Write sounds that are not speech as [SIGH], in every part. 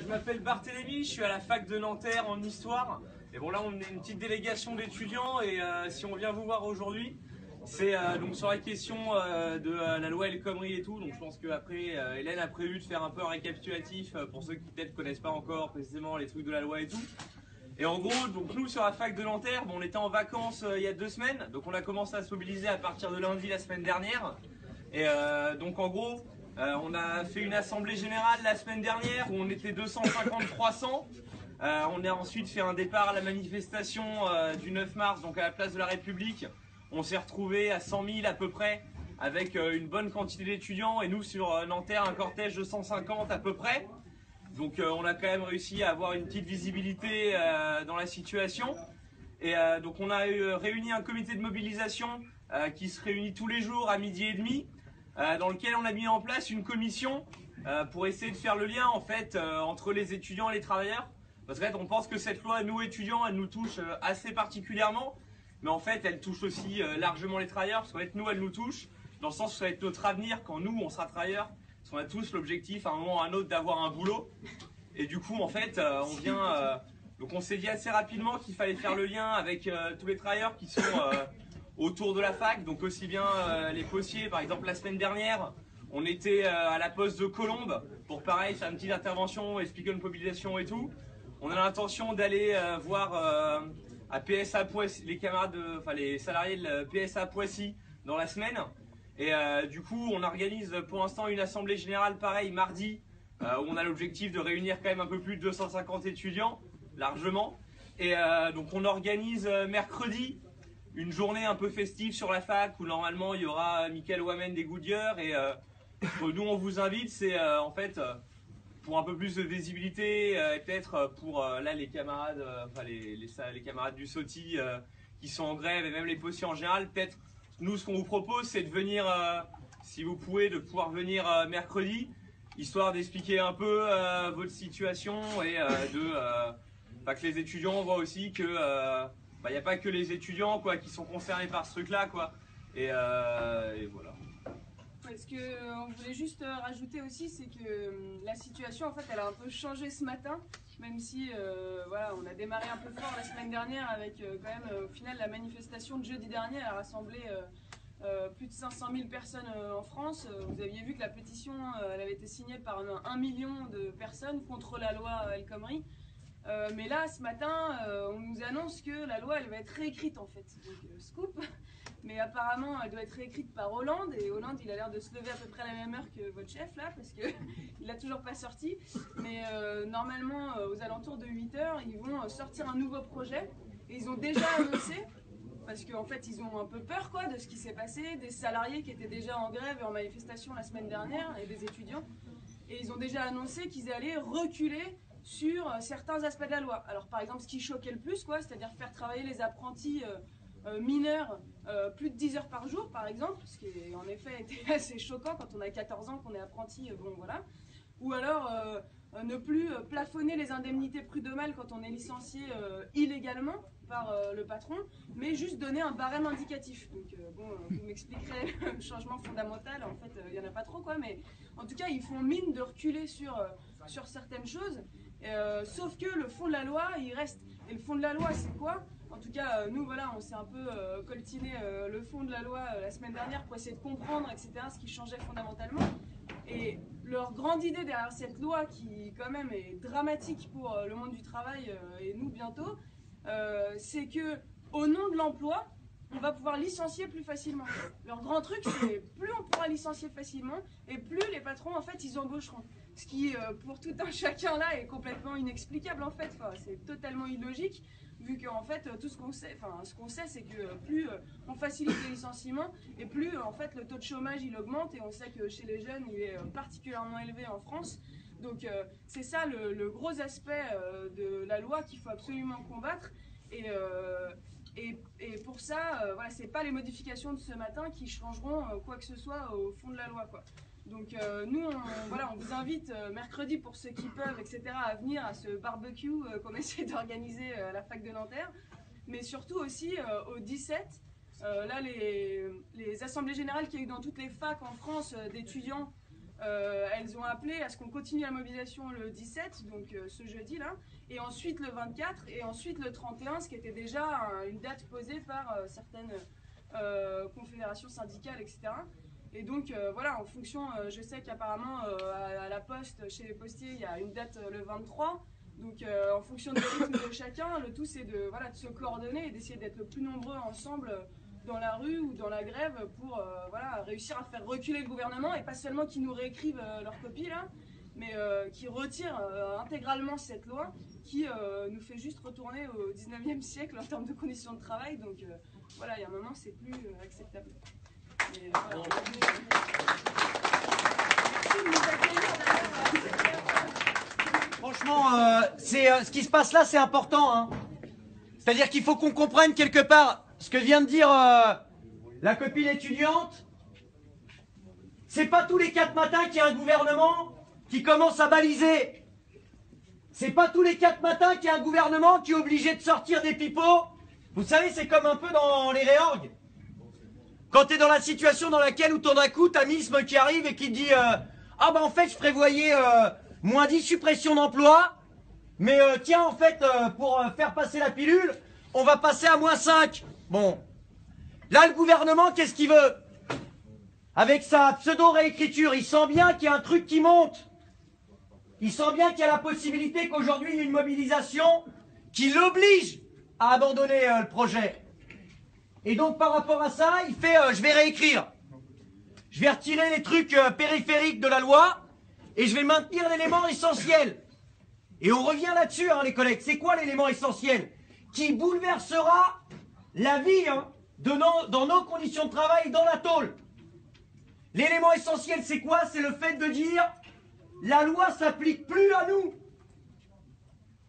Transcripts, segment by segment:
Je m'appelle Barthélémy, je suis à la fac de Nanterre en histoire. Et bon là on est une petite délégation d'étudiants et euh, si on vient vous voir aujourd'hui, c'est euh, donc sur la question euh, de la loi El Khomri et tout. Donc je pense qu'après Hélène a prévu de faire un peu un récapitulatif pour ceux qui peut-être connaissent pas encore précisément les trucs de la loi et tout. Et en gros, donc nous sur la fac de Nanterre, bon, on était en vacances il y a deux semaines, donc on a commencé à se mobiliser à partir de lundi la semaine dernière. Et donc en gros, euh, on a fait une assemblée générale la semaine dernière où on était 250-300. Euh, on a ensuite fait un départ à la manifestation euh, du 9 mars, donc à la place de la République. On s'est retrouvé à 100 000 à peu près, avec une bonne quantité d'étudiants. Et nous sur Nanterre, un cortège de 150 à peu près. Donc on a quand même réussi à avoir une petite visibilité dans la situation. Et donc on a réuni un comité de mobilisation qui se réunit tous les jours à midi et demi, dans lequel on a mis en place une commission euh, pour essayer de faire le lien en fait euh, entre les étudiants et les travailleurs. Parce qu'en fait on pense que cette loi, nous étudiants, elle nous touche euh, assez particulièrement, mais en fait elle touche aussi euh, largement les travailleurs, parce qu'en fait nous elle nous touche, dans le sens où ça va être notre avenir quand nous on sera travailleurs, parce qu'on a tous l'objectif à un moment ou à un autre d'avoir un boulot. Et du coup en fait euh, on vient... euh, donc on s'est dit assez rapidement qu'il fallait faire le lien avec euh, tous les travailleurs qui sont euh, autour de la fac, donc aussi bien euh, les postiers. Par exemple la semaine dernière, on était euh, à la poste de Colombe pour pareil faire une petite intervention, expliquer une mobilisation et tout. On a l'intention d'aller euh, voir à PSA Poissy les camarades, de- enfin les salariés de PSA Poissy dans la semaine. Et du coup, on organise pour l'instant une assemblée générale pareil mardi où on a l'objectif de réunir quand même un peu plus de 250 étudiants largement. Et donc on organise mercredi une journée un peu festive sur la fac où normalement il y aura Michael Wamen des Goodyear et euh, [LAUGHS] nous on vous invite, c'est euh, en fait euh, pour un peu plus de visibilité euh, et peut-être euh, pour euh, là les camarades, euh, enfin les, les, les camarades du SOTI euh, qui sont en grève et même les postiers en général, peut-être nous ce qu'on vous propose c'est de venir, euh, si vous pouvez, de pouvoir venir euh, mercredi histoire d'expliquer un peu euh, votre situation et euh, de euh, que les étudiants voient aussi que euh, il n'y a pas que les étudiants quoi qui sont concernés par ce truc là quoi et, euh, et voilà Ce que euh, voulait juste euh, rajouter aussi, c'est que euh, la situation en fait, elle a un peu changé ce matin, même si voilà, on a démarré un peu fort la semaine dernière avec quand même au final la manifestation de jeudi dernier a rassemblé plus de 500 000 personnes en France. Vous aviez vu que la pétition, elle avait été signée par un million de personnes contre la loi El Khomri. Euh, mais là, ce matin, euh, on nous annonce que la loi, elle va être réécrite en fait. Donc, euh, scoop. Mais apparemment, elle doit être réécrite par Hollande. Et Hollande, il a l'air de se lever à peu près à la même heure que votre chef là, parce que [LAUGHS] il l'a toujours pas sorti. Mais normalement, aux alentours de 8 heures, ils vont sortir un nouveau projet. Et ils ont déjà annoncé, parce qu'en fait, ils ont un peu peur quoi de ce qui s'est passé, des salariés qui étaient déjà en grève et en manifestation la semaine dernière, et des étudiants. Et ils ont déjà annoncé qu'ils allaient reculer sur euh, certains aspects de la loi. Alors par exemple, ce qui choquait le plus, c'est-à-dire faire travailler les apprentis euh, euh, mineurs plus de 10 heures par jour, par exemple, ce qui en effet [LAUGHS] était assez choquant quand on a 14 ans, qu'on est apprenti, bon voilà. Ou alors ne plus plafonner les indemnités prud'homales quand on est licencié illégalement par le patron, mais juste donner un barème indicatif. Donc bon, vous m'expliquerez [LAUGHS] le changement fondamental, en fait, il n'y en a pas trop quoi, mais en tout cas, ils font mine de reculer sur, sur certaines choses, euh, sauf que le fond de la loi, il reste. Et le fond de la loi, c'est quoi? En tout cas, euh, nous, voilà, on s'est un peu euh, coltiné le fond de la loi la semaine dernière pour essayer de comprendre, etc., ce qui changeait fondamentalement. Et leur grande idée derrière cette loi, qui quand même est dramatique pour le monde du travail et nous bientôt, c'est que au nom de l'emploi, on va pouvoir licencier plus facilement. Leur grand truc, c'est plus on pourra licencier facilement, et plus les patrons, en fait, ils embaucheront. Ce qui, euh, pour tout un chacun là, est complètement inexplicable, en fait. C'est totalement illogique, vu qu'en fait, tout ce qu'on sait, enfin, ce qu'on sait, c'est que euh, plus euh, on facilite les licenciements, et plus, en fait, le taux de chômage, il augmente, et on sait que chez les jeunes, il est particulièrement élevé en France. Donc, c'est ça le, le gros aspect de la loi qu'il faut absolument combattre. Et, et, pour ça, euh, voilà, c'est pas les modifications de ce matin qui changeront euh, quoi que ce soit au fond de la loi, quoi. Donc euh, nous, on, voilà, on vous invite mercredi pour ceux qui peuvent, etc., à venir à ce barbecue qu'on [LAUGHS] essaie d'organiser à la fac de Nanterre, mais surtout aussi au 17. euh, là, les, assemblées générales qu'il y a eu dans toutes les facs en France d'étudiants euh, elles ont appelé à ce qu'on continue la mobilisation le 17, donc euh, ce jeudi là, et ensuite le 24, et ensuite le 31, ce qui était déjà une date posée par certaines confédérations syndicales, etc. Et donc voilà, en fonction, je sais qu'apparemment à, la poste, chez les postiers, il y a une date le 23. Donc en fonction de chacun, le tout c'est de, voilà, de se coordonner et d'essayer d'être le plus nombreux ensemble dans la rue ou dans la grève pour euh, voilà, réussir à faire reculer le gouvernement et pas seulement qu'ils nous réécrivent euh, leur copie là, mais euh, qui retirent intégralement cette loi qui nous fait juste retourner au 19e siècle en termes de conditions de travail. Donc voilà, il y a un moment, c'est plus acceptable. Franchement, c'est ce qui se passe là, c'est important. Hein. C'est-à-dire qu'il faut qu'on comprenne quelque part ce que vient de dire euh, la copine étudiante, c'est pas tous les quatre matins qu'il y a un gouvernement qui commence à baliser. C'est pas tous les quatre matins qu'il y a un gouvernement qui est obligé de sortir des pipeaux. Vous savez, c'est comme un peu dans les réorgues. Quand tu es dans la situation dans laquelle, où d'un coup, t'as Misme qui arrive et qui dit euh, Ah ben en fait, je prévoyais euh, moins 10 suppressions d'emplois, mais tiens, en fait, pour faire passer la pilule, on va passer à moins 5. Bon. Là, le gouvernement, qu'est-ce qu'il veut? Avec sa pseudo-réécriture, il sent bien qu'il y a un truc qui monte. Il sent bien qu'il y a la possibilité qu'aujourd'hui, il y ait une mobilisation qui l'oblige à abandonner euh, le projet. Et donc, par rapport à ça, il fait euh, je vais réécrire. Je vais retirer les trucs euh, périphériques de la loi et je vais maintenir l'élément essentiel. Et on revient là-dessus, hein, les collègues. C'est quoi l'élément essentiel? Qui bouleversera la vie hein, dans nos conditions de travail dans la tôle. L'élément essentiel, c'est quoi? C'est le fait de dire la loi s'applique plus à nous.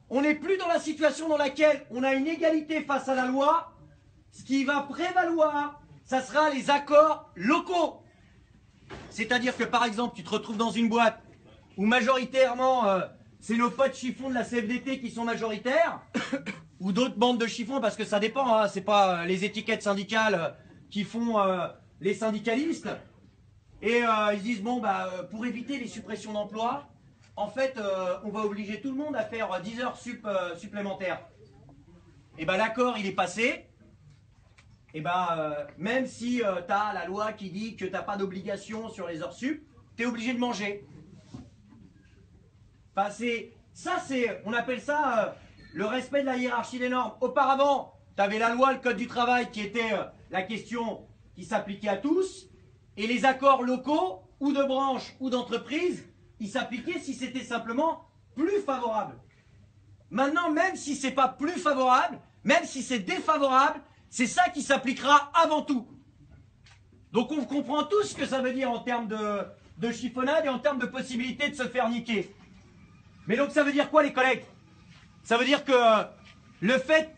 On n'est plus dans la situation dans laquelle on a une égalité face à la loi. Ce qui va prévaloir, ça sera les accords locaux. C'est-à-dire que par exemple, tu te retrouves dans une boîte où majoritairement, euh, c'est nos potes chiffons de la CFDT qui sont majoritaires [COUGHS] ou d'autres bandes de chiffons, parce que ça dépend, hein, c'est pas euh, les étiquettes syndicales euh, qui font euh, les syndicalistes. Et ils disent, bon, bah, pour éviter les suppressions d'emplois, en fait, on va obliger tout le monde à faire 10 heures supplémentaires. Et ben l'accord, il est passé. Et ben même si tu as la loi qui dit que tu n'as pas d'obligation sur les heures sup, tu es obligé de manger. Enfin, ça, c'est, on appelle ça le respect de la hiérarchie des normes. Auparavant, tu avais la loi, le code du travail qui était euh, la question qui s'appliquait à tous, et les accords locaux, ou de branche, ou d'entreprise, ils s'appliquaient si c'était simplement plus favorable. Maintenant, même si c'est pas plus favorable, même si c'est défavorable, c'est ça qui s'appliquera avant tout. Donc on comprend tous ce que ça veut dire en termes de, de chiffonnade et en termes de possibilité de se faire niquer. Mais donc ça veut dire quoi les collègues? Ça veut dire que le fait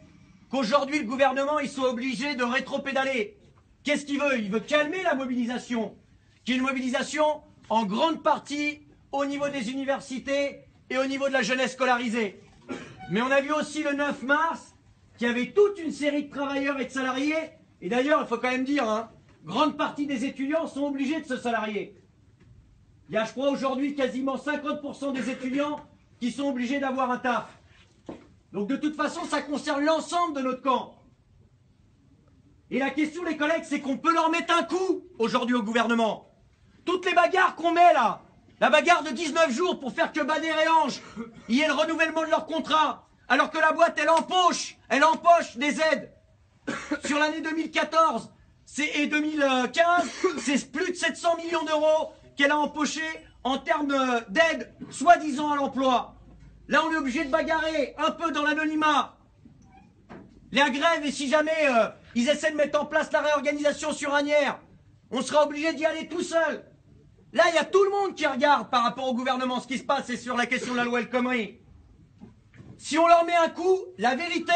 qu'aujourd'hui le gouvernement il soit obligé de rétro-pédaler, qu'est-ce qu'il veut? Il veut calmer la mobilisation, qui est une mobilisation en grande partie au niveau des universités et au niveau de la jeunesse scolarisée. Mais on a vu aussi le 9 mars qu'il y avait toute une série de travailleurs et de salariés, et d'ailleurs il faut quand même dire, hein, grande partie des étudiants sont obligés de se salarier. Il y a je crois aujourd'hui quasiment 50% des étudiants qui sont obligés d'avoir un taf. Donc de toute façon, ça concerne l'ensemble de notre camp. Et la question, les collègues, c'est qu'on peut leur mettre un coup aujourd'hui au gouvernement. Toutes les bagarres qu'on met là, la bagarre de 19 jours pour faire que Bader et Ange, y ait le renouvellement de leur contrat, alors que la boîte, elle empoche, elle empoche des aides. [COUGHS] Sur l'année 2014 et 2015, c'est plus de 700 millions d'euros qu'elle a empoché en termes d'aide, soi-disant à l'emploi. Là, on est obligé de bagarrer un peu dans l'anonymat. Les grève, et si jamais euh, ils essaient de mettre en place la réorganisation sur Agnières, on sera obligé d'y aller tout seul. Là, il y a tout le monde qui regarde par rapport au gouvernement ce qui se passe et sur la question de la loi El Khomri. Si on leur met un coup, la vérité,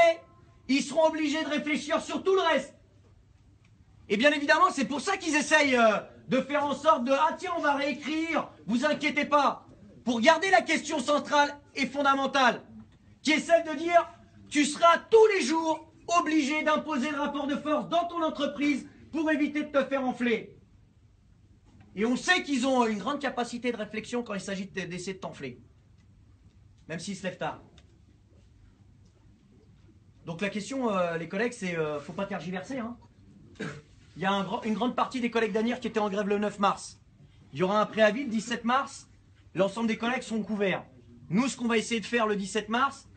ils seront obligés de réfléchir sur tout le reste. Et bien évidemment, c'est pour ça qu'ils essayent euh, de faire en sorte de Ah tiens, on va réécrire, vous inquiétez pas. Pour garder la question centrale et fondamentale, qui est celle de dire tu seras tous les jours obligé d'imposer le rapport de force dans ton entreprise pour éviter de te faire enfler. Et on sait qu'ils ont une grande capacité de réflexion quand il s'agit d'essayer de t'enfler. Même s'ils se lèvent tard. Donc la question, euh, les collègues, c'est euh, faut pas tergiverser. Hein. Il y a une grande partie des collègues d'Anir qui étaient en grève le 9 mars. Il y aura un préavis le 17 mars. L'ensemble des collègues sont couverts. Nous, ce qu'on va essayer de faire le 17 mars,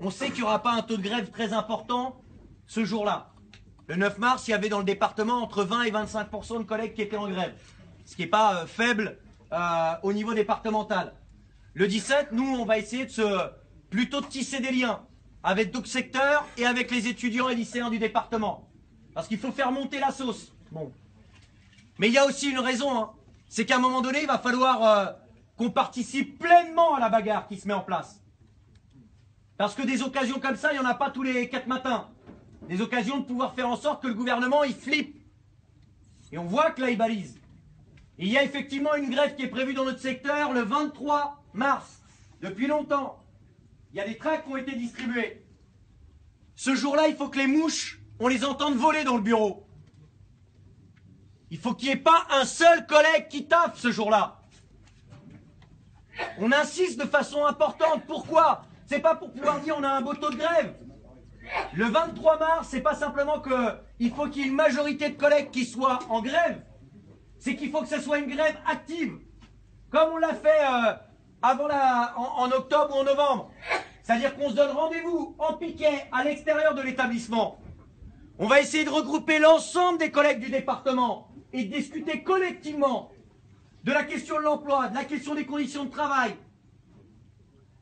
on sait qu'il n'y aura pas un taux de grève très important ce jour-là. Le 9 mars, il y avait dans le département entre 20 et 25 de collègues qui étaient en grève, ce qui n'est pas euh, faible euh, au niveau départemental. Le 17, nous, on va essayer de se plutôt de tisser des liens avec d'autres secteurs et avec les étudiants et lycéens du département. Parce qu'il faut faire monter la sauce. Bon. Mais il y a aussi une raison, hein. C'est qu'à un moment donné, il va falloir euh, qu'on participe pleinement à la bagarre qui se met en place. Parce que des occasions comme ça, il n'y en a pas tous les quatre matins. Des occasions de pouvoir faire en sorte que le gouvernement, il flippe. Et on voit que là, il balise. il y a effectivement une grève qui est prévue dans notre secteur le 23 mars, depuis longtemps. Il y a des tracts qui ont été distribués. Ce jour-là, il faut que les mouches, on les entende voler dans le bureau. Il faut qu'il n'y ait pas un seul collègue qui taffe ce jour-là. On insiste de façon importante. Pourquoi? C'est pas pour pouvoir dire on a un beau taux de grève. Le 23 mars, c'est pas simplement qu'il faut qu'il y ait une majorité de collègues qui soient en grève. C'est qu'il faut que ce soit une grève active. Comme on l'a fait euh, avant en, octobre ou en novembre. C'est-à-dire qu'on se donne rendez-vous en piquet à l'extérieur de l'établissement. On va essayer de regrouper l'ensemble des collègues du département et discuter collectivement de la question de l'emploi, de la question des conditions de travail,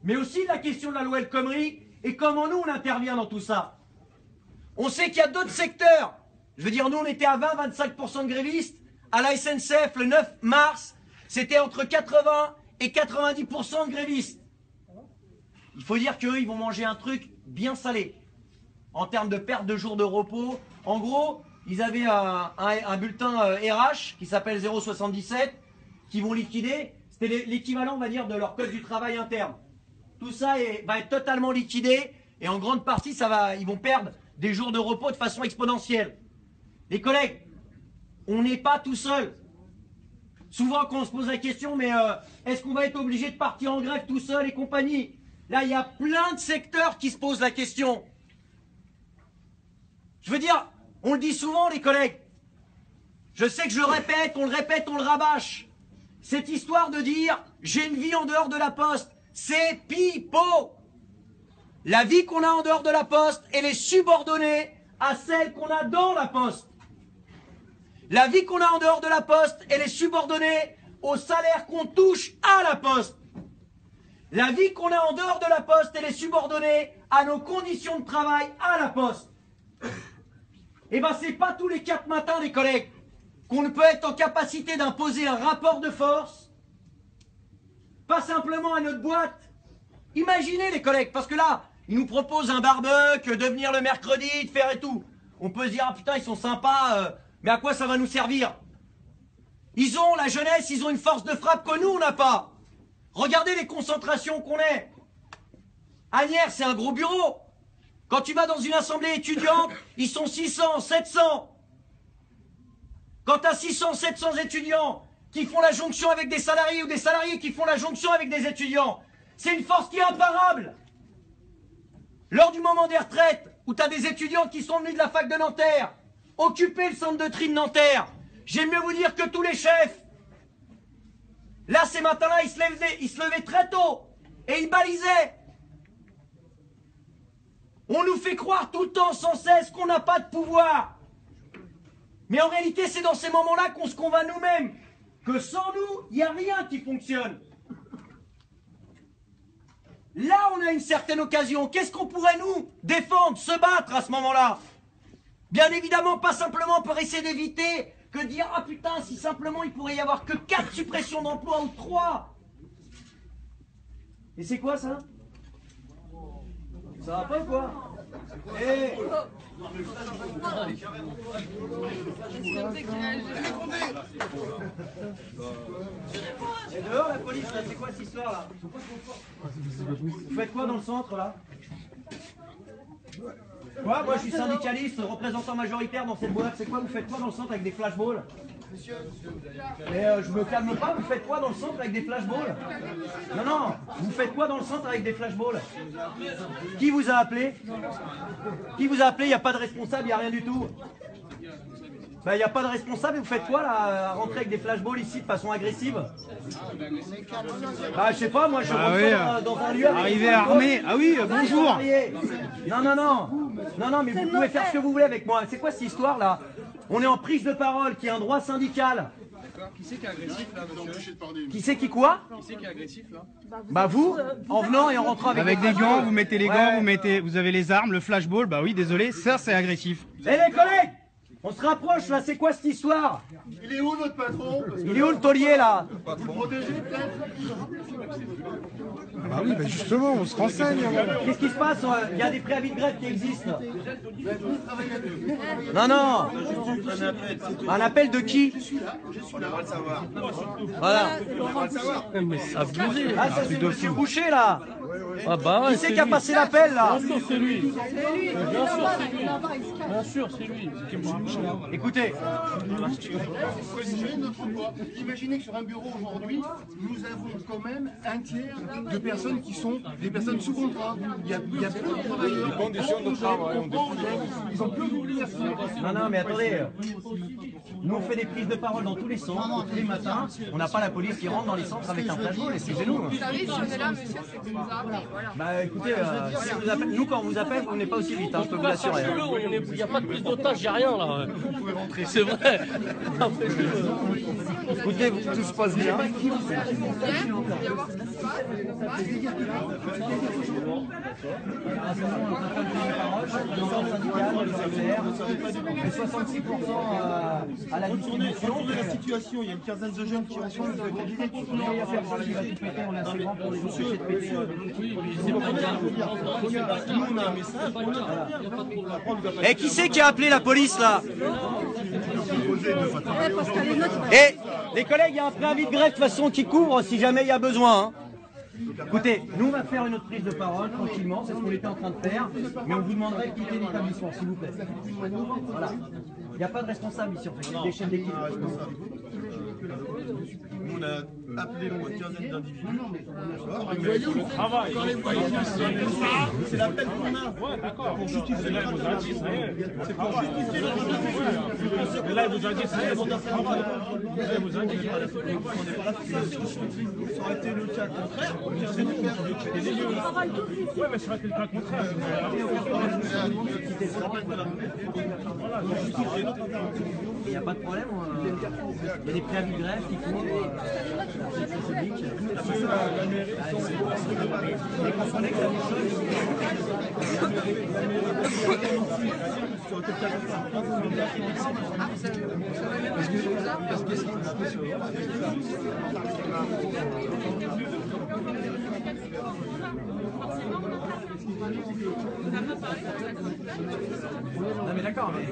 mais aussi de la question de la loi El Khomri et comment nous on intervient dans tout ça. On sait qu'il y a d'autres secteurs. Je veux dire, nous on était à 20-25% de grévistes. À la SNCF, le 9 mars, c'était entre 80 et 90% de grévistes. Il faut dire qu'eux, ils vont manger un truc bien salé. En termes de perte de jours de repos. En gros, ils avaient un, bulletin RH euh, qui s'appelle 077 qui vont liquider. C'était l'équivalent, on va dire, de leur code du travail interne. Tout ça va être totalement liquidé et en grande partie, ça va, ils vont perdre des jours de repos de façon exponentielle. Les collègues, on n'est pas tout seul. Souvent, quand on se pose la question, mais euh, est-ce qu'on va être obligé de partir en grève tout seul et compagnie? Là, il y a plein de secteurs qui se posent la question. Je veux dire, on le dit souvent, les collègues. Je sais que je le répète, on le répète, on le rabâche. Cette histoire de dire j'ai une vie en dehors de la poste, c'est pipeau. La vie qu'on a en dehors de la poste, elle est subordonnée à celle qu'on a dans la poste. La vie qu'on a en dehors de la poste, elle est subordonnée au salaire qu'on touche à la poste. La vie qu'on a en dehors de la poste, elle est subordonnée à nos conditions de travail à la poste. Eh bien, c'est pas tous les quatre matins, les collègues, qu'on peut être en capacité d'imposer un rapport de force, pas simplement à notre boîte. Imaginez, les collègues, parce que là, ils nous proposent un barbecue, de venir le mercredi, de faire et tout. On peut se dire, ah putain, ils sont sympas, euh, mais à quoi ça va nous servir? Ils ont, la jeunesse, ils ont une force de frappe que nous, on n'a pas. Regardez les concentrations qu'on est. Agnières, c'est un gros bureau. Quand tu vas dans une assemblée étudiante, ils sont 600, 700. Quand tu as 600, 700 étudiants qui font la jonction avec des salariés ou des salariés qui font la jonction avec des étudiants, c'est une force qui est imparable. Lors du moment des retraites, où tu as des étudiants qui sont venus de la fac de Nanterre, occuper le centre de tri de Nanterre. J'aime mieux vous dire que tous les chefs. Là, ces matins-là, ils ils se levaient très tôt et ils balisaient. On nous fait croire tout le temps, sans cesse, qu'on n'a pas de pouvoir. Mais en réalité, c'est dans ces moments-là qu'on se convainc nous-mêmes que sans nous, il n'y a rien qui fonctionne. Là, on a une certaine occasion. Qu'est-ce qu'on pourrait nous défendre, se battre à ce moment-là? Bien évidemment, pas simplement pour essayer d'éviter que dire Ah putain, si simplement il pourrait y avoir que 4 suppressions d'emplois ou 3 Et c'est quoi ça? Ça va pas ou quoi Eh Et dehors la police là, c'est quoi cette histoire là Vous faites quoi dans le centre là Quoi Moi je suis syndicaliste, représentant majoritaire dans cette boîte. C'est quoi Vous faites quoi dans le centre avec des flashballs Mais euh, je me calme pas, vous faites quoi dans le centre avec des flashballs Non, non, vous faites quoi dans le centre avec des flashballs Qui vous a appelé Qui vous a appelé Il n'y a pas de responsable, il n'y a rien du tout. Il n'y a pas de responsable et vous faites quoi là à rentrer avec des flashballs ici de façon agressive Bah je sais pas, moi je Ah oui, euh, dans un lieu Arrivé armé. Ah oui, euh, bonjour. Non, non, non. Non, non, mais vous pouvez faire ce que vous voulez avec moi. C'est quoi cette histoire là On est en prise de parole, qui est un droit syndical. Qui c'est qui est agressif là, monsieur Qui c'est qui quoi Qui c'est qui est agressif là Bah vous, en venant et en rentrant avec, Avec des gants, vous mettez les gants, Ouais. vous mettez, vous avez les armes, le flashball. Bah oui, désolé, ça c'est agressif. Eh les collègues On se rapproche là, c'est quoi cette histoire? Il est où notre patron? Il est où le taulier là? Protégé peut-être? Bah oui, bah justement, on se renseigne. Qu'est-ce qui se passe? Il y a des préavis de grève qui existent. Non, non. Un appel. De qui? Voilà. Mais ça a bougé. Ah, ça c'est Monsieur Boucher là. Ah bah ouais, Qui c'est qui a passé l'appel là? Bien sûr, c'est lui. Bien sûr, c'est lui. Bien sûr, c'est lui. Écoutez. Imaginez que sur un bureau aujourd'hui, nous avons quand même un tiers de personnes qui sont des personnes sous contrat. Il y a, il y a peu de travailleurs. Les conditions de travail, Ils n'ont plus d'obligation. non, non, mais attendez. Nous on fait des prises de parole dans tous les centres, tous les matins. On n'a pas la police qui rentre dans les centres avec un flashball, excusez-nous. Vous savez, si on est là, monsieur, c'est que vous. Voilà. Bah écoutez, euh, si on vous appelle- nous quand on vous appelle, on n'est pas aussi vite, hein, je peux vous l'assurer. Il n'y a pas de prise d'otage, il n'y a rien là. C'est vrai. [LAUGHS] Écoutez, tout se passe bien. Bien, on va bien voir ce qui se passe. Et 66% à la distribution. la situation, il y a une quinzaine de jeunes qui ont a va tout péter, on assez grand pour les de péter. Nous, on a un message, Et qui c'est qui a appelé la police là? Et les collègues, il y a un préavis de grève de toute façon qui couvre si jamais il y a besoin. hein. Écoutez, nous on va faire une autre prise de parole tranquillement, c'est ce qu'on était en train de faire, mais on vous demanderait de quitter l'établissement s'il vous plaît. Voilà. Il n'y a pas de responsable ici en fait, c'est des chefs d'équipe. Appelé une quinzaine d'individus. C'est l'appel qu'on a. Pour justifier le travail. C'est pour justifier le là, il vous a dit, c'est. Il vous a dit, pour. Ça. Aurait été le cas contraire. Ouais, mais ça aurait été le cas contraire. Il n'y a pas de problème, euh, il y a des préavis de grève qui couvrent comprenez que Non mais d'accord, mais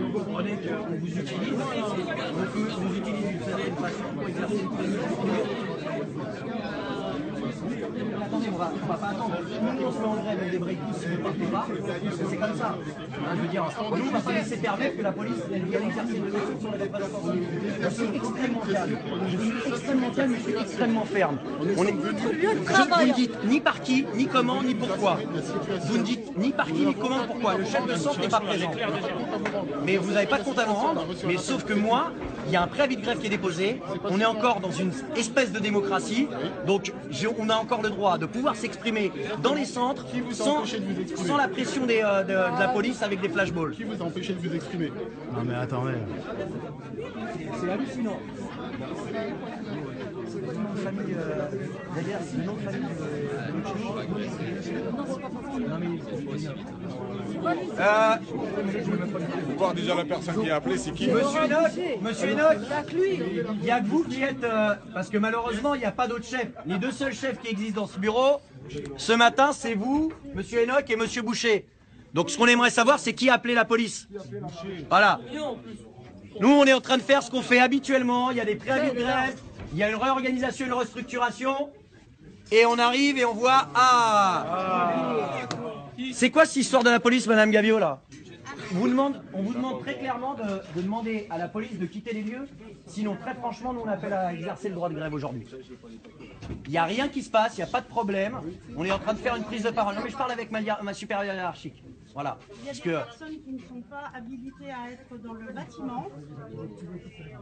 vous comprenez qu'on vous utilise, on vous utilise d'une certaine façon pour exercer une pression. Attendez, on va, on va pas attendre. Nous, on se met en grève des briques, si vous ne partez pas, c'est comme ça. Hein, je veux dire, nous, on va pas laisser permettre que la police vienne exercer une pression sur les représentants. Je suis extrêmement calme. Je suis extrêmement calme, je suis extrêmement ferme. On est... Je, vous ne dites ni par qui, ni comment, ni pourquoi. Vous ne dites ni par qui, ni comment, pourquoi. Le chef de centre n'est pas présent. Mais vous n'avez pas de compte à nous rendre. Mais sauf que moi, il y a un préavis de grève qui est déposé. On est encore dans une espèce de démocratie. Donc on a encore le droit de pouvoir s'exprimer dans les centres sans, sans la pression des, euh, de, de la police avec des flashballs. Qui vous a empêché de vous exprimer Non mais attendez. C'est hallucinant. Euh, voir déjà la personne qui a appelé, c'est qui Monsieur Enoch, Monsieur Enoch, il n'y a que vous qui êtes, euh, parce que malheureusement il n'y a pas d'autres chefs. Les deux seuls chefs qui existent dans ce bureau, ce matin, c'est vous, Monsieur Enoch et Monsieur Boucher. Donc ce qu'on aimerait savoir, c'est qui a appelé la police. Voilà. Nous, on est en train de faire ce qu'on fait habituellement. Il y a des préavis de grève, il y a une réorganisation, une restructuration, et on arrive et on voit ah. C'est quoi cette histoire de la police, Madame Gavio, là? On vous, demande, on vous demande très clairement de, de demander à la police de quitter les lieux, sinon très franchement, nous on appelle à exercer le droit de grève aujourd'hui. Il n'y a rien qui se passe, il n'y a pas de problème. On est en train de faire une prise de parole. Non mais je parle avec ma supérieure hiérarchique. Voilà. Il y a Parce des que personnes qui ne sont pas habilitées à être dans le bâtiment.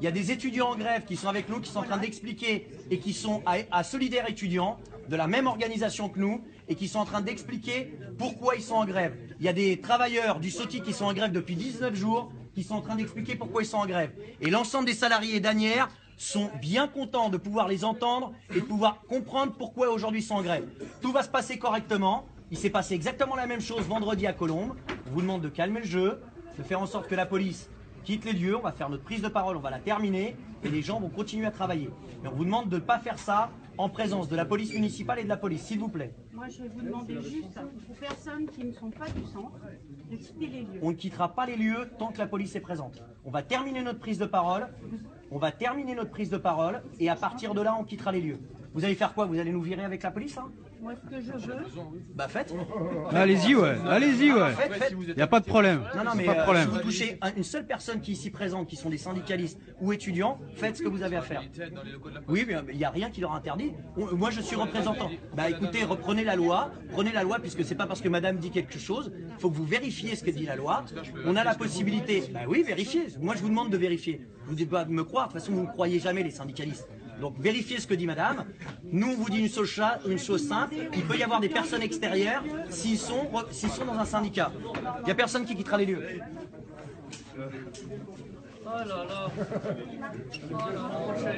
il y a des étudiants en grève qui sont avec nous, qui sont en train d'expliquer et qui sont à, à Solidaire étudiants, de la même organisation que nous, et qui sont en train d'expliquer pourquoi ils sont en grève. Il y a des travailleurs du SOTI qui sont en grève depuis 19 jours, qui sont en train d'expliquer pourquoi ils sont en grève. Et l'ensemble des salariés d'Anières sont bien contents de pouvoir les entendre et de pouvoir comprendre pourquoi aujourd'hui ils sont en grève. Tout va se passer correctement. Il s'est passé exactement la même chose vendredi à Colombes. On vous demande de calmer le jeu, de faire en sorte que la police quitte les lieux, on va faire notre prise de parole, on va la terminer et les gens vont continuer à travailler. Mais on vous demande de ne pas faire ça en présence de la police municipale et de la police, s'il vous plaît. Moi, je vais vous demander juste aux personnes qui ne sont pas du centre de quitter les lieux. On ne quittera pas les lieux tant que la police est présente. On va terminer notre prise de parole, on va terminer notre prise de parole et à partir de là, on quittera les lieux. Vous allez faire quoi? Vous allez nous virer avec la police hein? Moi, ce que je veux, Bah faites. Allez-y, ouais. Allez-y, ouais. Faites, faites. Il n'y a pas de problème. Non, non, mais pas de euh, problème. si vous touchez un- une seule personne qui est ici présente, qui sont des syndicalistes ou étudiants, faites ce que vous avez à faire. Oui, mais il n'y a rien qui leur interdit. Moi, je suis représentant. Bah écoutez, reprenez la loi, prenez la loi, puisque c'est pas parce que madame dit quelque chose, il faut que vous vérifiez ce que dit la loi. On a la possibilité. Bah oui, vérifiez. Moi, je vous demande de vérifier. Vous ne dites pas de me croire, de toute façon, vous ne croyez jamais les syndicalistes. Donc vérifiez ce que dit madame. Nous, on vous dit une chose, cha- une chose simple. Il peut y avoir des personnes extérieures s'ils sont, s'ils sont dans un syndicat. Il n'y a personne qui quittera les lieux. Oh là là. Oh là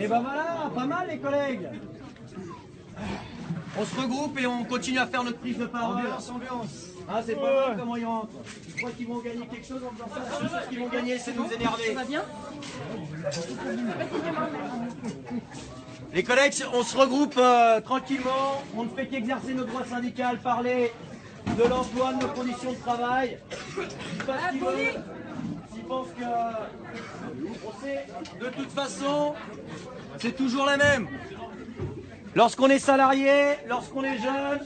Et ben voilà, pas mal les collègues. On se regroupe et on continue à faire notre prise de parole. Ambiance, ambiance. Ah, c'est pas mal comment ils rentrent. Je crois qu'ils vont gagner quelque chose en faisant ça. Chose qu'ils vont gagner, c'est de nous énerver. Ça va bien Les collègues, on se regroupe euh, tranquillement. On ne fait qu'exercer nos droits syndicaux, parler de l'emploi, de nos conditions de travail. Ils ce. S'ils pensent que. On sait, de toute façon, c'est toujours la même. Lorsqu'on est salarié, lorsqu'on est jeune,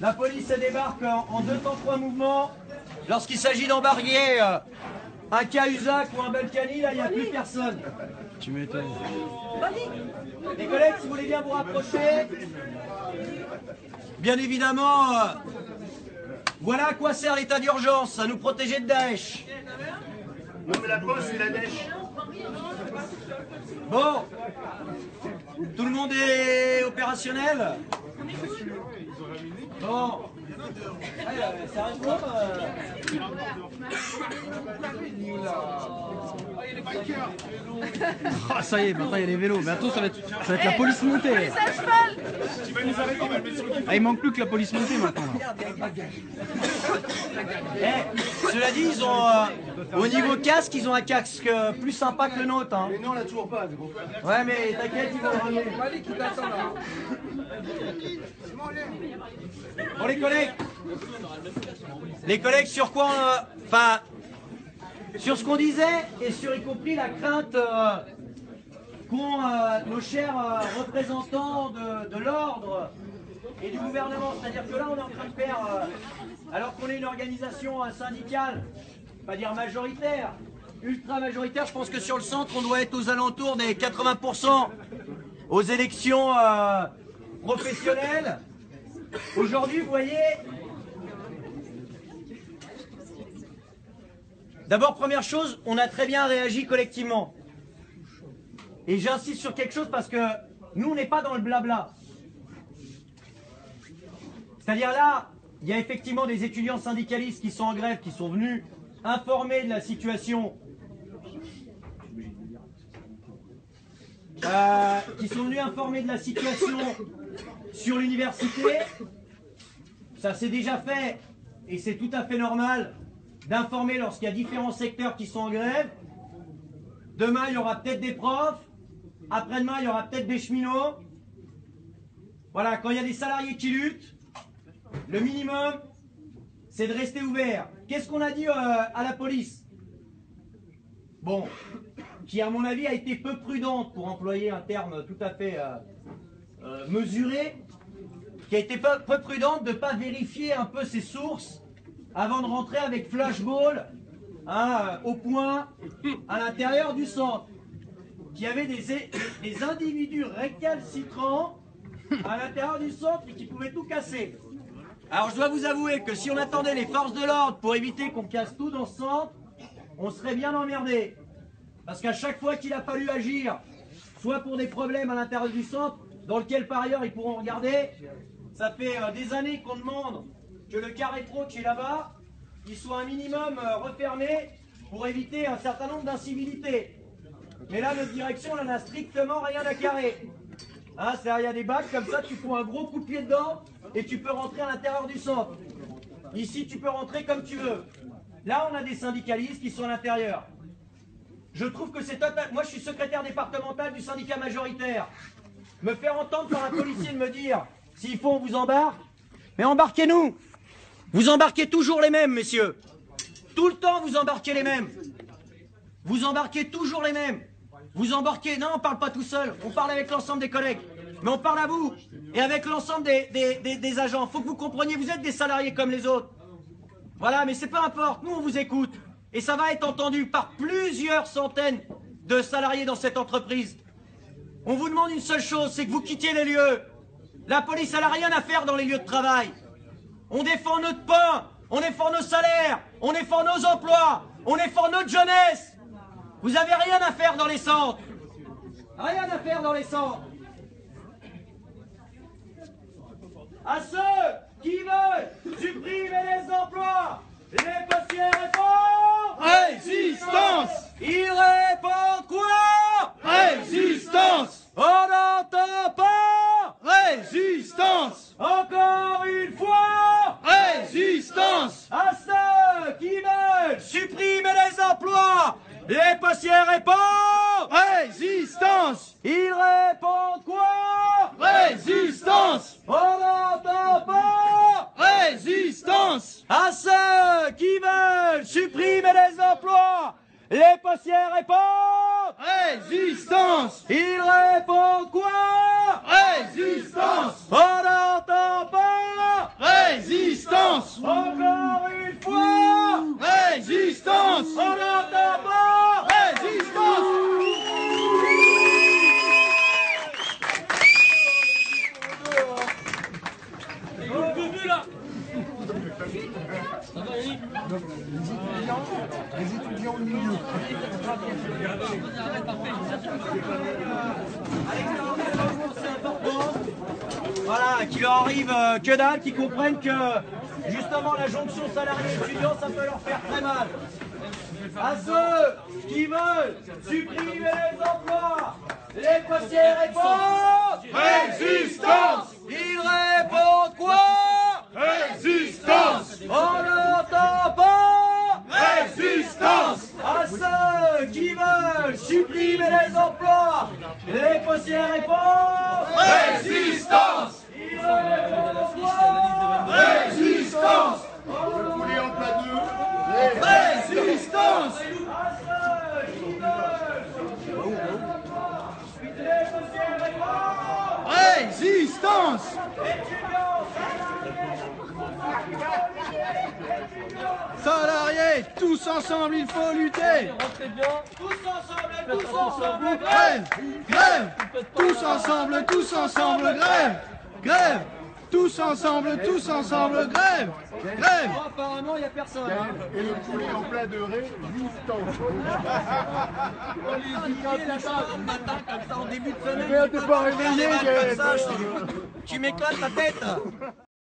la police elle débarque en, en deux temps trois mouvements. Lorsqu'il s'agit d'embarguer euh, un Cahuzac ou un Balkany, là, il n'y a plus personne. Tu m'étonnes. Les collègues, si vous voulez bien vous rapprocher, bien évidemment, euh, voilà à quoi sert l'état d'urgence, à nous protéger de Daesh. Non mais la poste c'est la dèche. Bon, tout le monde est opérationnel? Bon. Ah, ça y est, maintenant il y a les vélos. Mais attends, ça va être, ça va être la police montée. Ah, il manque plus que la police montée maintenant. eh, cela dit, ils ont, euh, au niveau casque, ils ont un casque euh, plus sympa que le nôtre. hein. Mais non, on l'a toujours pas. Ouais, mais t'inquiète, ils vont le ramener. Bon, les collègues, les collègues, sur quoi, on, euh, enfin, sur ce qu'on disait et sur y compris la crainte euh, qu'ont euh, nos chers représentants de, de l'ordre et du gouvernement. C'est-à-dire que là, on est en train de faire, alors qu'on est une organisation syndicale, pas dire majoritaire, ultra majoritaire, je pense que sur le centre, on doit être aux alentours des 80% aux élections professionnelles. Aujourd'hui, vous voyez, d'abord, première chose, on a très bien réagi collectivement. Et j'insiste sur quelque chose parce que nous, on n'est pas dans le blabla. C'est-à-dire là, il y a effectivement des étudiants syndicalistes qui sont en grève, qui sont venus informer de la situation, euh, qui sont venus informer de la situation sur l'université. Ça s'est déjà fait et c'est tout à fait normal d'informer lorsqu'il y a différents secteurs qui sont en grève. Demain, il y aura peut-être des profs. Après-demain, il y aura peut-être des cheminots. Voilà, quand il y a des salariés qui luttent, le minimum, c'est de rester ouvert. Qu'est-ce qu'on a dit euh, à la police? Bon, qui à mon avis a été peu prudente pour employer un terme tout à fait euh, euh, mesuré. qui a été peu, prudente de ne pas vérifier un peu ses sources avant de rentrer avec flashball hein, au point à l'intérieur du centre. Qu'il y avait des, des individus récalcitrants à l'intérieur du centre et qui pouvaient tout casser. Alors je dois vous avouer que si on attendait les forces de l'ordre pour éviter qu'on casse tout dans ce centre, on serait bien emmerdé. Parce qu'à chaque fois qu'il a fallu agir, soit pour des problèmes à l'intérieur du centre, dans lequel par ailleurs ils pourront regarder, ça fait euh, des années qu'on demande que le carré trop qui est là-bas, il soit un minimum euh, refermé pour éviter un certain nombre d'incivilités. Mais là, notre direction, n'a strictement rien à carrer. Hein, il y a des bacs comme ça, tu fous un gros coup de pied dedans et tu peux rentrer à l'intérieur du centre. Ici, tu peux rentrer comme tu veux. Là, on a des syndicalistes qui sont à l'intérieur. Je trouve que c'est total. Moi, je suis secrétaire départemental du syndicat majoritaire. Me faire entendre par un policier de me dire s'il faut, on vous embarque. Mais embarquez-nous Vous embarquez toujours les mêmes, messieurs. Tout le temps, vous embarquez les mêmes. Vous embarquez toujours les mêmes. Vous embarquez. Non, on parle pas tout seul. On parle avec l'ensemble des collègues. Mais on parle à vous. Et avec l'ensemble des, des, des, agents. Faut que vous compreniez, vous êtes des salariés comme les autres. Voilà, mais c'est peu importe. Nous, on vous écoute. Et ça va être entendu par plusieurs centaines de salariés dans cette entreprise. On vous demande une seule chose, c'est que vous quittiez les lieux. La police, elle n'a rien à faire dans les lieux de travail. On défend notre pain, on défend nos salaires, on défend nos emplois, on défend notre jeunesse. Vous n'avez rien à faire dans les centres. Rien à faire dans les centres. À ceux qui veulent supprimer les emplois, les postiers répondent Résistance. Ils répondent quoi? Résistance. On n'entend pas. Résistance. Encore une fois. Résistance. À ceux qui veulent supprimer les emplois, les postiers répondent Résistance. Ils répondent quoi? Résistance. On n'entend pas Résistance À ceux qui veulent supprimer les emplois, les postiers répondent Résistance. Ils répondent quoi Résistance On n'entend pas Résistance Encore une fois Résistance On n'entend pas Les étudiants au milieu. Voilà, qu'il leur arrive euh, que dalle, qu'ils comprennent que justement la jonction salarié-étudiant, ça peut leur faire très mal. À ceux qui veulent supprimer les emplois, les postiers répondent Résistance. Ils répondent quoi? Résistance. On n'entend pas Résistance. À ceux qui veulent supprimer les emplois, les postiers répondent Résistance. Ils répondent quoi Résistance. Vous voulez en plat deux. Résistance. Résistance. Salariés, tous ensemble, il faut lutter. Tous ensemble, tous ensemble, Grève Grève. Tous ensemble, tous ensemble, grève. Grève Tous ensemble, tous ensemble, grève Grève Bon, apparemment, il n'y a personne. hein. Et le poulet en plat de résistance. Olivier, la chambre le matin, comme ça, en début de semaine. Mais t'es pas réveillé, Tu m'éclates la tête